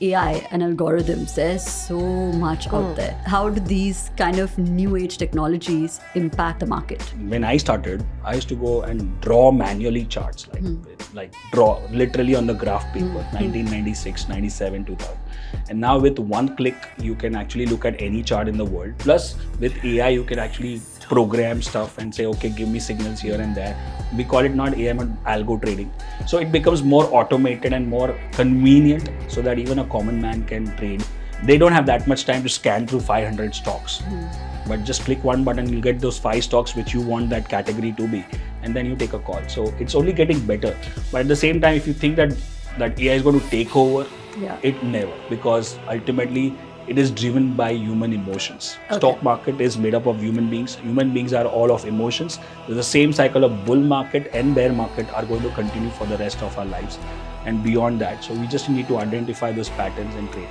AI and algorithms, there's so much out hmm. there. How do these kind of new age technologies impact the market? when I started, I used to go and draw manually charts, like hmm. like draw literally on the graph paper, hmm. 1996, 97, 2000. And now with one click, you can actually look at any chart in the world. Plus, with AI, you can actually program stuff and say, okay, give me signals here and there. We call it not AI, but algo trading. So it becomes more automated and more convenient, so that even a common man can trade. They don't have that much time to scan through 500 stocks hmm. but just click one button you'll get those five stocks which you want that category to be and then you take a call so it's only getting better but at the same time if you think that that ai is going to take over Yeah. it never because ultimately it is driven by human emotions. Okay. stock market is made up of human beings. Human beings are all of emotions. So the same cycle of bull market and bear market are going to continue for the rest of our lives and beyond that. So we just need to identify those patterns and trade